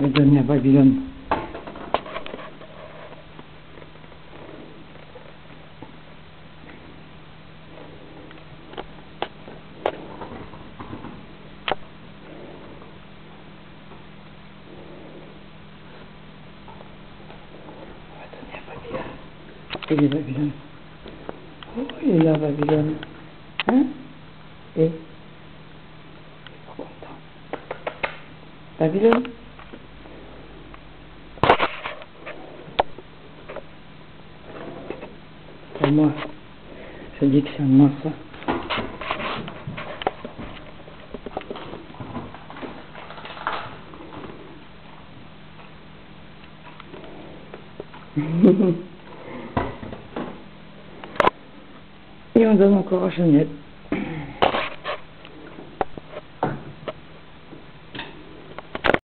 va retourner à Babylone. Il est Babylone. Oh, il est là, Babylone. Hein Et? Il est pas content. Babylone C'est à moi. Je dis que c'est à moi, ça. Et on donne encore à Jeannette.